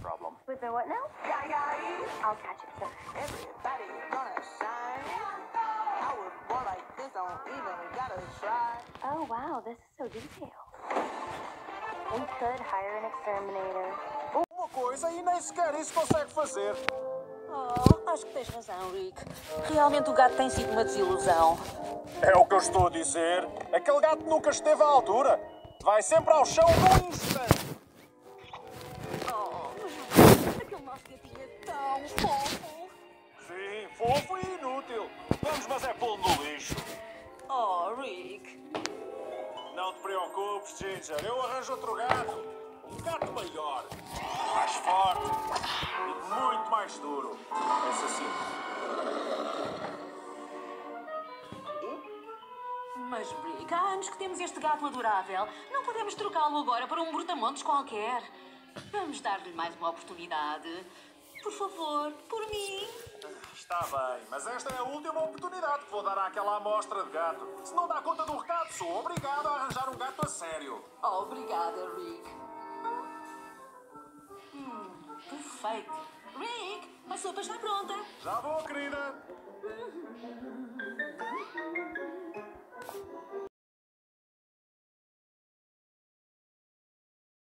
problem. With the what now? I'll catch it, sir. Everybody gonna shine. I was born like this, don't even gotta try. Oh, wow, this is so detailed. We could hire an exterminator. Uma coisa e nem sequer isso consegue fazer. Oh, acho que tens razão, Rick. Realmente o gato tem sido uma desilusão. É o que eu estou a dizer. Aquele gato nunca esteve à altura. Vai sempre ao chão num instante. Tão fofo. Sim, fofo e inútil. Vamos, mas é pô-lo no lixo. Oh, Rick. Não te preocupes, Ginger. Eu arranjo outro gato. Um gato maior, mais forte e muito mais duro. Pensa assim. Mas, Rick, há anos que temos este gato adorável. Não podemos trocá-lo agora para um brutamontes qualquer. Vamos dar-lhe mais uma oportunidade. Por favor, por mim. Está bem, mas esta é a última oportunidade que vou dar àquela amostra de gato. Se não dá conta do recado, sou obrigado a arranjar um gato a sério. Obrigada, Rick. Hum, perfeito. Rick, a sopa está pronta. Já vou, querida.